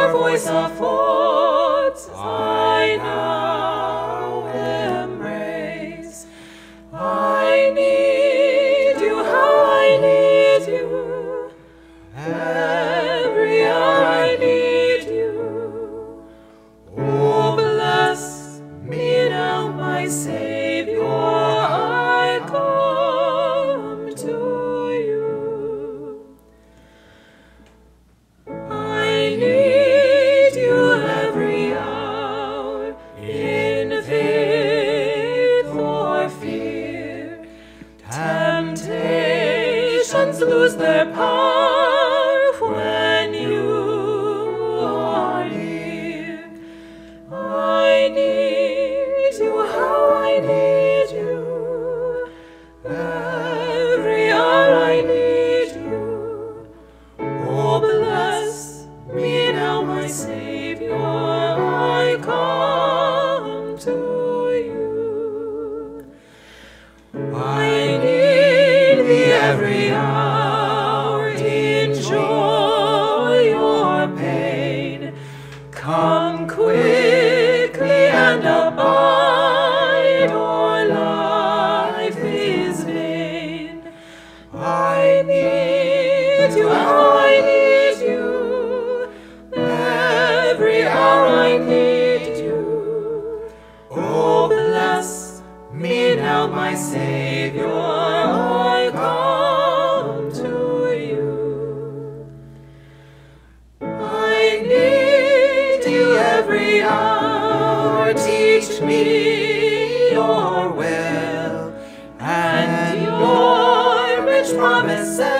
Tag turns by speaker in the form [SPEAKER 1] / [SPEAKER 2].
[SPEAKER 1] your voice afore. nations lose their power. every hour enjoy your pain. Come quickly and abide, or life is vain. I need you, I need you, every hour I need you. Oh, bless me now, my Savior. hour teach me your will and your rich promises.